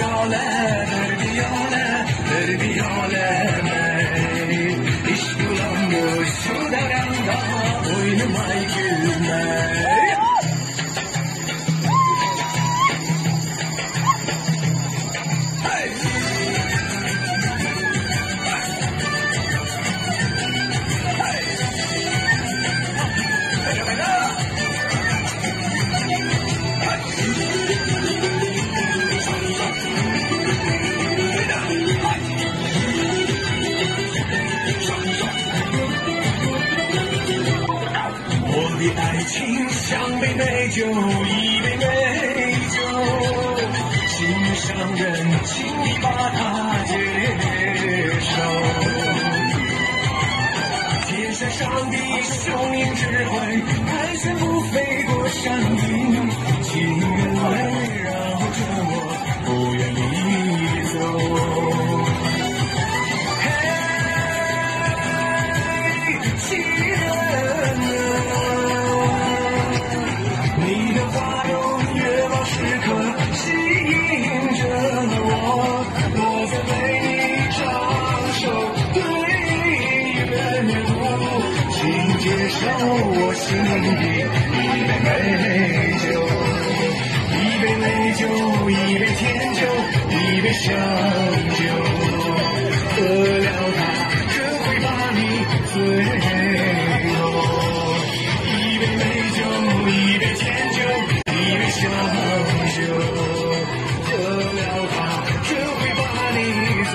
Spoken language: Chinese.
Vermiole, vermiole, vermiole, vermiole 的爱情像杯美酒，一杯美酒，心上人，请你把它接受。天山上的雄鹰只会请接受我心底一杯美酒，一杯美酒，一杯甜酒，一杯香酒，喝了它可会把你醉落。一杯美酒，一杯甜酒，一杯香酒，喝了它可会把你醉